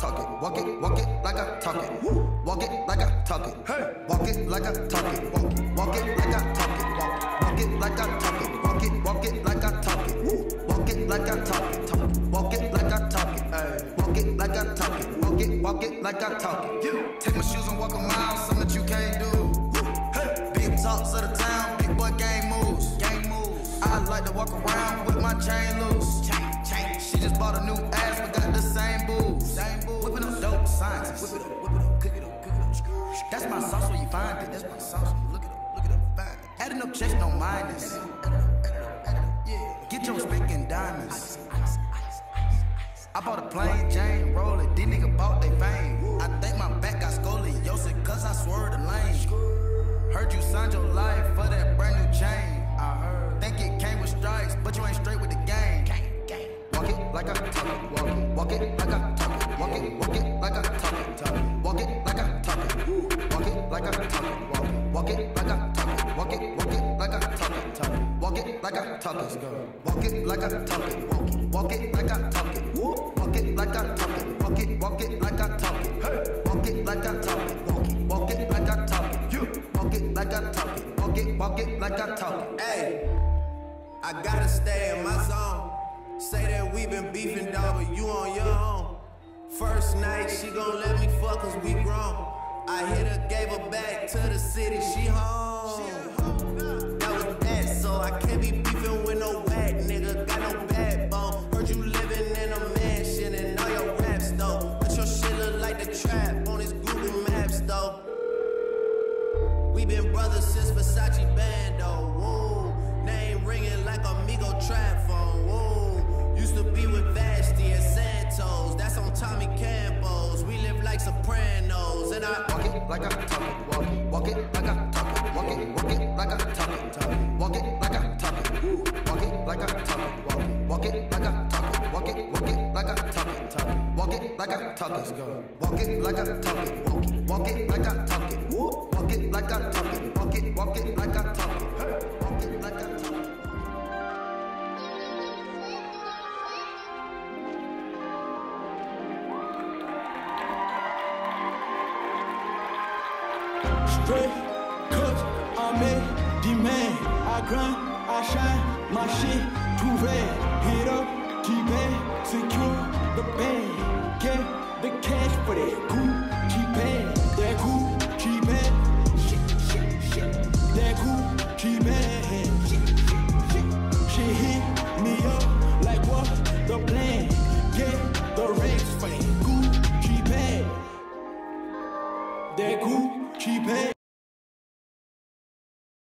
Walk it, walk it like I talk it. Walk it like I talk it. Walk it like I talk it. Walk it, walk it like I talk it. Walk it like I talk it. Walk it, walk it like I talk it. Walk it like I talk it. Walk it like I talk it. Walk it like I talk it. Walk it, walk it like I talk it. Take my shoes and walk a mile, something that you can't do. Big talks of the town, big boy game moves. Game moves. I like to walk around with my chain loose. Chain, chain. She just bought a new ass, Whip it up, whip it up, cook it up, cook it up. That's my sauce where you find it. That's my sauce. Look it up, look it up, find it. Adding up checks, don't mind this. Get your speaking diamonds. I bought a plain Jane, roll it. These niggas bought they fame. I think my back got scoliosis, cause I swerved the lane. Heard you signed your life for that brand new chain. I heard. Think it came with stripes, but you ain't straight with the like I talk it, walk it, walk it like I talk it, walk it, walk it like I talk it, walk it like I talk it, walk it like I talk it, walk it, walk it like I talk it, walk it, walk it like I talk it, walk it like I talk it, walk it like I talk it, walk it like I talk it, walk it like I talk it, walk it, walk it like I talk it, walk it like I talk it, walk it, walk it like I talk it, walk it like I talk it, walk it, walk it like I talk it. Hey, I gotta stay in my zone. Say that we been beefing, dog, but you on your own. First night, she gon' let me fuck cause we grown. I hit her, gave her back to the city, she home. That was that, so I can't be beefing with no whack nigga. Got no backbone. Heard you living in a mansion and all your raps though. But your shit look like the trap on his Google Maps though. We been brothers since Versace Bando. Woo. Name ringing like Amigo like Sopranos. And I Walk it like I talk it, walk it, walk it like I talk it, walk it, walk it like I talk it, talk it, walk it like I talk it, walk it like I talk it, walk it, walk it like I talk it, walk it, walk it like I talk it, talk it, walk it like I talk it, walk it like I talk it, walk it, walk it like I talk it, walk Straight cuts, I'm in demand. I grind, I shine, my shit trouvé. Hit up, G-Bag, secure the bag. Get the cash for that Gucci bag. That Gucci bag. That Gucci bag. She hit me up like what the plan. Get the racks for that Gucci bag. That Gucci bag.